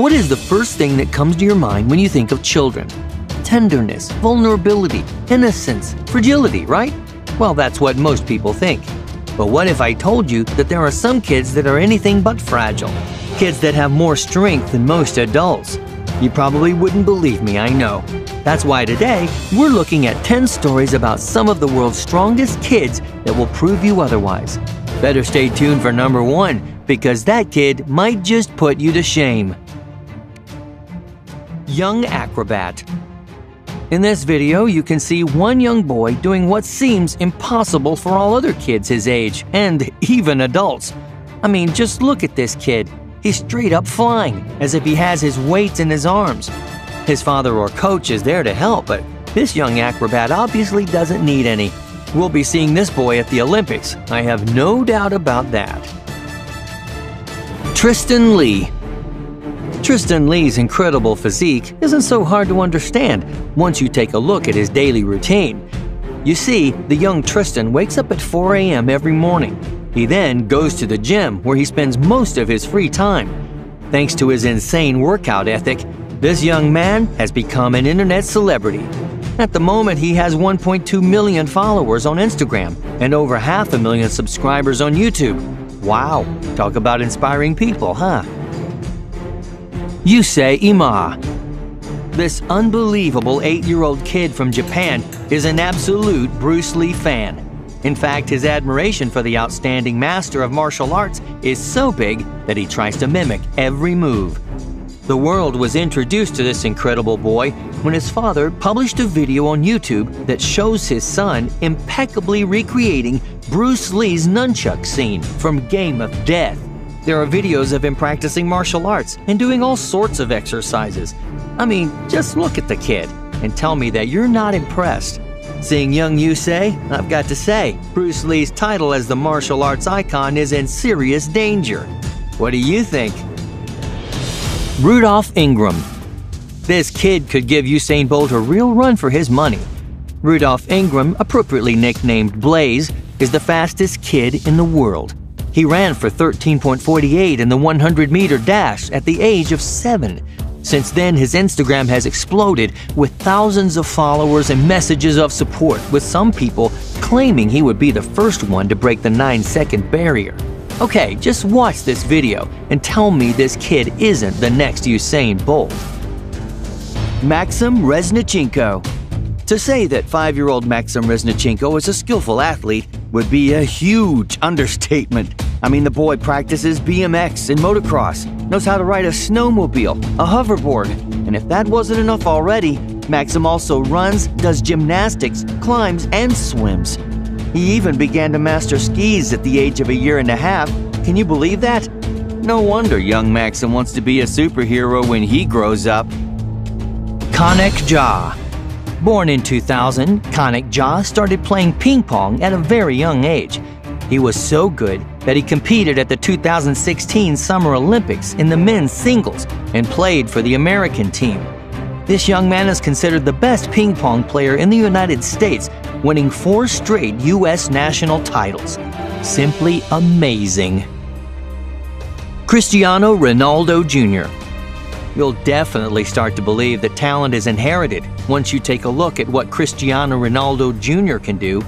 What is the first thing that comes to your mind when you think of children? Tenderness, vulnerability, innocence, fragility, right? Well, that's what most people think. But what if I told you that there are some kids that are anything but fragile? Kids that have more strength than most adults. You probably wouldn't believe me, I know. That's why today we're looking at 10 stories about some of the world's strongest kids that will prove you otherwise. Better stay tuned for number one, because that kid might just put you to shame. Young Acrobat In this video, you can see one young boy doing what seems impossible for all other kids his age, and even adults. I mean, just look at this kid. He's straight up flying, as if he has his weights in his arms. His father or coach is there to help, but this young acrobat obviously doesn't need any. We'll be seeing this boy at the Olympics, I have no doubt about that. Tristyn Lee Tristyn Lee's incredible physique isn't so hard to understand once you take a look at his daily routine. You see, the young Tristyn wakes up at 4 a.m. every morning. He then goes to the gym where he spends most of his free time. Thanks to his insane workout ethic, this young man has become an internet celebrity. At the moment, he has 1.2 million followers on Instagram and over half a million subscribers on YouTube. Wow, talk about inspiring people, huh? Ryusei Imai. This unbelievable eight year old kid from Japan is an absolute Bruce Lee fan. In fact, his admiration for the outstanding master of martial arts is so big that he tries to mimic every move. The world was introduced to this incredible boy when his father published a video on YouTube that shows his son impeccably recreating Bruce Lee's nunchuck scene from Game of Death. There are videos of him practicing martial arts and doing all sorts of exercises. I mean, just look at the kid and tell me that you're not impressed. Seeing young Ryusei, I've got to say, Bruce Lee's title as the martial arts icon is in serious danger. What do you think? Rudolph Ingram. This kid could give Usain Bolt a real run for his money. Rudolph Ingram, appropriately nicknamed Blaze, is the fastest kid in the world. He ran for 13.48 in the 100 meter dash at the age of seven. Since then, his Instagram has exploded with thousands of followers and messages of support, with some people claiming he would be the first one to break the 9 second barrier. Okay, just watch this video and tell me this kid isn't the next Usain Bolt. Maxim Reznichenko To say that five year old Maxim Reznichenko is a skillful athlete would be a huge understatement. I mean, the boy practices BMX and motocross, knows how to ride a snowmobile, a hoverboard, and if that wasn't enough already, Maxim also runs, does gymnastics, climbs, and swims. He even began to master skis at the age of a year and a half. Can you believe that? No wonder young Maxim wants to be a superhero when he grows up. Kanak Jha Born in 2000, Kanak Jha started playing ping pong at a very young age. He was so good that he competed at the 2016 Summer Olympics in the men's singles and played for the American team. This young man is considered the best ping pong player in the United States, winning four straight U.S. national titles. Simply amazing. Cristiano Ronaldo Jr. You'll definitely start to believe that talent is inherited once you take a look at what Cristiano Ronaldo Jr. can do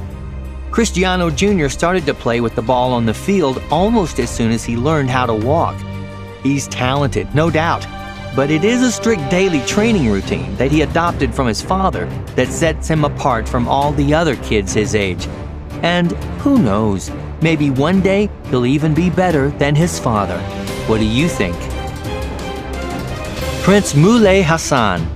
Cristiano Jr. started to play with the ball on the field almost as soon as he learned how to walk. He's talented, no doubt, but it is a strict daily training routine that he adopted from his father that sets him apart from all the other kids his age. And who knows, maybe one day he'll even be better than his father. What do you think? Prince Moulay Hassan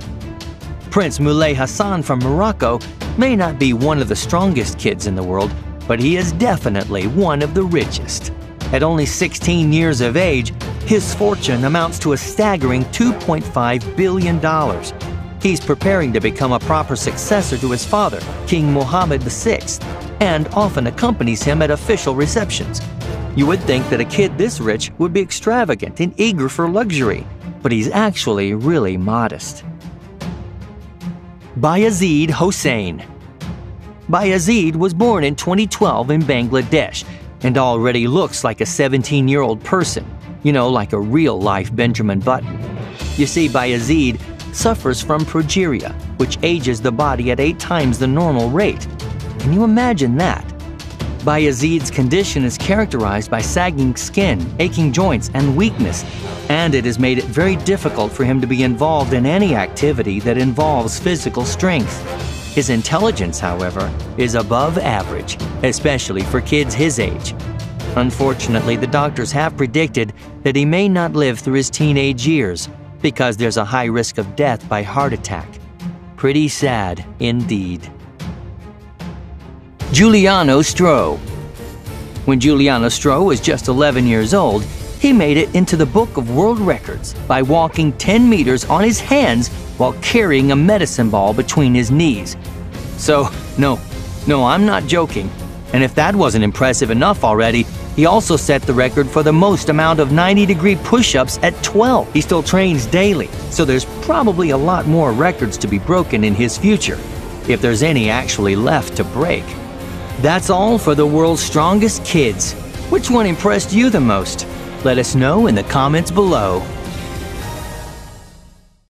Prince Moulay Hassan from Morocco may not be one of the strongest kids in the world, but he is definitely one of the richest. At only 16 years of age, his fortune amounts to a staggering $2.5 billion. He's preparing to become a proper successor to his father, King Mohammed VI, and often accompanies him at official receptions. You would think that a kid this rich would be extravagant and eager for luxury, but he's actually really modest. Bayezid Hossain. Bayezid was born in 2012 in Bangladesh and already looks like a 17 year old person, you know, like a real life Benjamin Button. You see, Bayezid suffers from progeria, which ages the body at eight times the normal rate. Can you imagine that? Bayezid's condition is characterized by sagging skin, aching joints, and weakness, and it has made it very difficult for him to be involved in any activity that involves physical strength. His intelligence, however, is above average, especially for kids his age. Unfortunately, the doctors have predicted that he may not live through his teenage years because there's a high risk of death by heart attack. Pretty sad indeed. Giuliano Stroe. When Giuliano Stroe was just 11 years old, he made it into the Book of World Records by walking 10 meters on his hands while carrying a medicine ball between his knees. So, no, no, I'm not joking. And if that wasn't impressive enough already, he also set the record for the most amount of 90 degree push ups at 12. He still trains daily, so there's probably a lot more records to be broken in his future, if there's any actually left to break. That's all for the world's strongest kids. Which one impressed you the most? Let us know in the comments below.